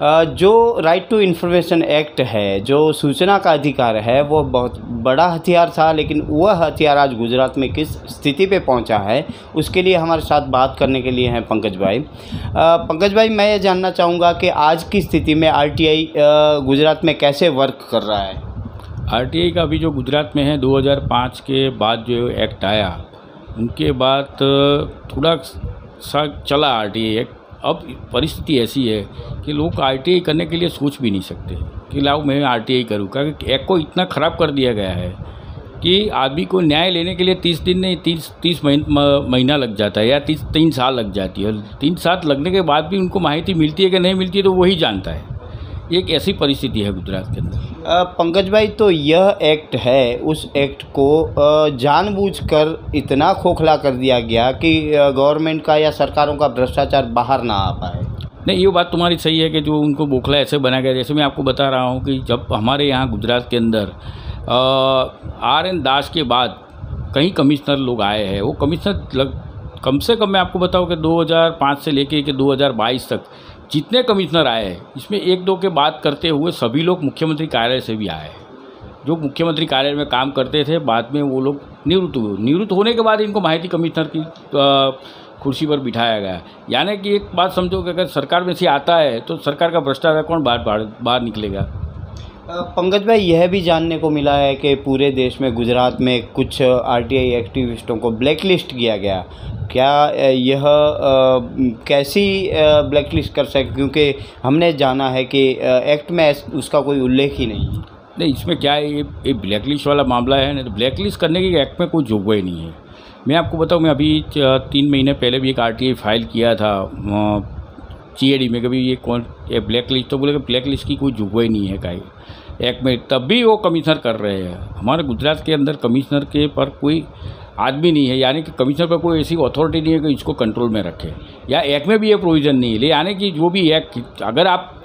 जो right to information act है, जो सूचना का अधिकार है, वो बहुत बड़ा हथियार था, लेकिन वह हथियार आज गुजरात में किस स्थिति पे पहुँचा है, उसके लिए हमारे साथ बात करने के लिए हैं पंकज भाई। पंकज भाई, मैं ये जानना चाहूँगा कि आज की स्थिति में आरटीआई गुजरात में कैसे वर्क कर रहा है? आरटीआई का अभी जो गुजरात में है 2005 के बाद जो एक्ट आया, उनके बाद थोड़ा सा चला आरटीआई एक्ट अब परिस्थिति ऐसी है कि लोग आरटीआई करने के लिए सोच भी नहीं सकते कि लाओ मैं आर आरटीआई करूँ। क्योंकि एक्ट को इतना ख़राब कर दिया गया है कि आदमी को न्याय लेने के लिए तीस दिन नहीं, तीस तीस महीना लग जाता है या तीस, तीन साल लग जाती है। तीन साल लगने के बाद भी उनको माहिती मिलती है कि नहीं मिलती है तो वही जानता है। एक ऐसी परिस्थिति है गुजरात के अंदर। पंकज भाई तो यह एक्ट है उस एक्ट को जानबूझकर इतना खोखला कर दिया गया कि गवर्नमेंट का या सरकारों का भ्रष्टाचार बाहर ना आ पाए। नहीं ये बात तुम्हारी सही है कि जो उनको बोखला ऐसे बनाया गया जैसे मैं आपको बता रहा हूँ कि जब हमारे यहाँ गुजरात के अंदर आर एन दास के बाद कई कमिश्नर लोग आए हैं वो कमिश्नर लग कम से कम मैं आपको बताऊँ कि 2005 से लेके कि 2022 तक जितने कमिश्नर आए हैं इसमें एक दो के बात करते हुए सभी लोग मुख्यमंत्री कार्यालय से भी आए। जो मुख्यमंत्री कार्यालय में काम करते थे, बाद में वो लोग निवृत्त हुए। निवृत्त होने के बाद इनको माहिती कमिश्नर की कुर्सी पर बिठाया गया। यानी कि एक बात समझो कि अगर सरकार में से आता है तो सरकार का भ्रष्टाचार कौन बाहर बाहर निकलेगा? पंकज भाई, यह भी जानने को मिला है कि पूरे देश में, गुजरात में कुछ आरटीआई एक्टिविस्टों को ब्लैकलिस्ट किया गया। क्या यह कैसी ब्लैकलिस्ट कर सके क्योंकि हमने जाना है कि एक्ट में उसका कोई उल्लेख ही नहीं। नहीं, इसमें क्या है, ये ये ब्लैकलिस्ट वाला मामला है ना तो ब्लैकलिस्ट करने की एक्ट में कोई जोगवाई नहीं है। मैं आपको बताऊँ, मैं अभी तीन महीने पहले भी एक आरटीआई फ़ाइल किया था सी में कभी ये कौन, ये ब्लैक लिस्ट तो बोले ब्लैक लिस्ट की कोई जुगवाई नहीं है काई एक्ट में तब भी वो कमिश्नर कर रहे हैं। हमारे गुजरात के अंदर कमिश्नर के पर कोई आदमी नहीं है, यानी कि कमिश्नर पर कोई ऐसी अथॉरिटी नहीं है कि इसको कंट्रोल में रखे। या एक्ट में भी ये प्रोविज़न नहीं है। यानी कि जो भी एक्ट अगर आप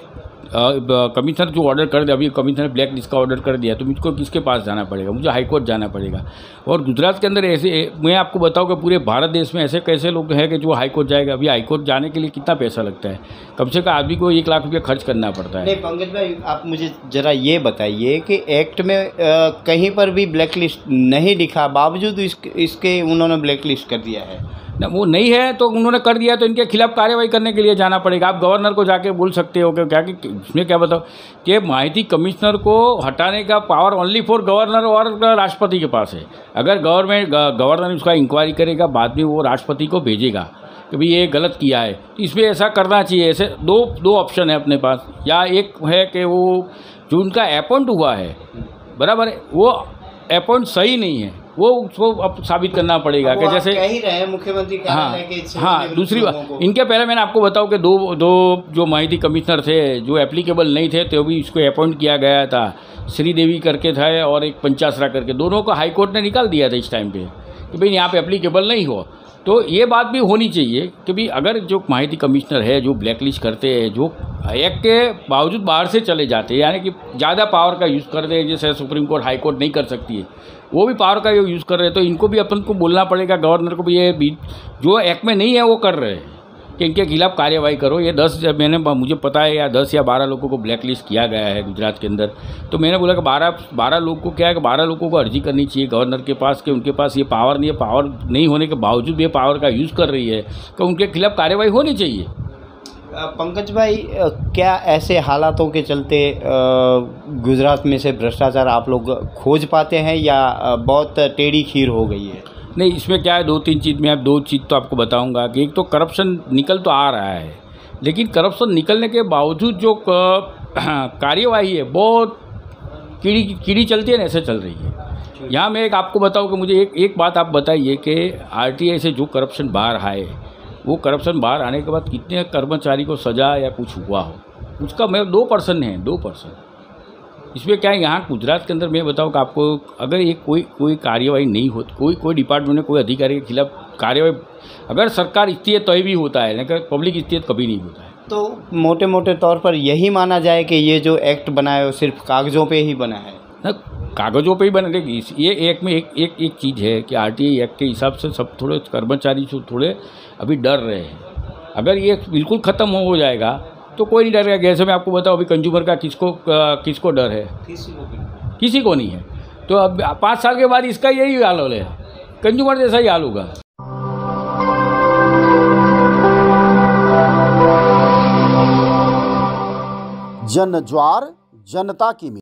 कमिश्नर जो ऑर्डर कर दे अभी कमिश्नर ब्लैक लिस्ट का ऑर्डर कर दिया तो मुझको किसके पास जाना पड़ेगा? मुझे हाईकोर्ट जाना पड़ेगा। और गुजरात के अंदर ऐसे मैं आपको बताऊँ कि पूरे भारत देश में ऐसे कैसे लोग हैं कि जो हाईकोर्ट जाएगा अभी हाईकोर्ट जाने के लिए कितना पैसा लगता है? कम से कम आदमी को एक लाख रुपया खर्च करना पड़ता है। पंकज भाई आप मुझे ज़रा ये बताइए कि एक्ट में कहीं पर भी ब्लैक लिस्ट नहीं लिखा बावजूद इस, इसके उन्होंने ब्लैक लिस्ट कर दिया है। वो नहीं है तो उन्होंने कर दिया तो इनके खिलाफ कार्रवाई करने के लिए जाना पड़ेगा। आप गवर्नर को जाके बोल सकते हो कि क्या, कि इसमें क्या बताओ? कि माहिती कमिश्नर को हटाने का पावर ओनली फॉर गवर्नर और राष्ट्रपति के पास है। अगर गवर्नमेंट गवर्नर उसका इंक्वायरी करेगा, बाद में वो राष्ट्रपति को भेजेगा कि भाई ये गलत किया है। तो इसमें ऐसा करना चाहिए, ऐसे दो दो ऑप्शन है अपने पास। या एक है कि वो, जो उनका अपॉइंट हुआ है, बराबर है, वो अपॉइंट सही नहीं है। वो उसको अब साबित करना पड़ेगा कि जैसे कह ही रहे हैं मुख्यमंत्री हाँ हाँ दूसरी बात। इनके पहले मैंने आपको बताऊँ कि दो दो जो माहिती कमिश्नर थे जो एप्लीकेबल नहीं थे तो भी इसको अपॉइंट किया गया था। श्रीदेवी करके था और एक पंचासरा करके। दोनों को हाईकोर्ट ने निकाल दिया था इस टाइम पे कि भाई यहाँ पे एप्लीकेबल नहीं हो। तो ये बात भी होनी चाहिए कि भाई अगर जो माहिती कमिश्नर है, जो ब्लैकलिस्ट करते हैं, जो एक्ट के बावजूद बाहर से चले जाते हैं, यानी कि ज़्यादा पावर का यूज़ कर रहे हैं, जैसे सुप्रीम कोर्ट हाई कोर्ट नहीं कर सकती है, वो भी पावर का यूज़ कर रहे हैं तो इनको भी अपन को बोलना पड़ेगा गवर्नर को भी ये जो एक्ट में नहीं है, वो कर रहे हैं। कि इनके खिलाफ कार्यवाही करो, ये दस जब मैंने मुझे पता है या दस या बारह लोगों को ब्लैक लिस्ट किया गया है गुजरात के अंदर। तो मैंने बोला कि बारह बारह लोग को क्या है कि बारह लोगों को अर्जी करनी चाहिए गवर्नर के पास, कि उनके पास ये पावर नहीं है पावर नहीं होने के बावजूद भी पावर का यूज़ कर रही है तो उनके खिलाफ कार्यवाही होनी चाहिए। पंकज भाई क्या ऐसे हालातों के चलते गुजरात में से भ्रष्टाचार आप लोग खोज पाते हैं या बहुत टेढ़ी खीर हो गई है? नहीं, इसमें क्या है दो तीन चीज़ में आप दो चीज़ तो आपको बताऊँगा कि एक तो करप्शन निकल तो आ रहा है, लेकिन करप्शन निकलने के बावजूद जो कार्यवाही है, बहुत कीड़ी कीड़ी चलती है ना, ऐसे चल रही है। यहाँ मैं एक आपको बताऊँ कि मुझे एक एक बात आप बताइए कि आरटीआई से जो करप्शन बाहर आए, वो करप्शन बाहर आने के बाद कितने कर्मचारी को सजा या कुछ हुआ हो, उसका मैं दो पर्सन है, दो पर्सन इसमें क्या है यहाँ गुजरात के अंदर मैं बताऊँ कि आपको अगर ये कोई कोई कार्यवाही नहीं होती कोई कोई डिपार्टमेंट में कोई अधिकारी के खिलाफ कार्यवाही अगर सरकार इतनी है तभी भी होता है लेकिन पब्लिक इतनी है कभी नहीं होता है। तो मोटे मोटे तौर पर यही माना जाए कि ये जो एक्ट बना है वो सिर्फ़ कागज़ों पे ही बना है? ना कागज़ों पे ही बने इस- ये एक में एक एक एक चीज़ है कि आरटीआई एक्ट के हिसाब से सब थोड़े कर्मचारी थोड़े अभी डर रहे हैं। अगर ये बिल्कुल ख़त्म हो जाएगा तो कोई नहीं डरेगा जैसे मैं आपको बताऊँ अभी कंज्यूमर का किसको किसको डर है? किसी को नहीं। है। तो अब पाँच साल के बाद इसका यही हाल हो है। कंज्यूमर जैसा ही हाल होगा। जन ज्वार जनता की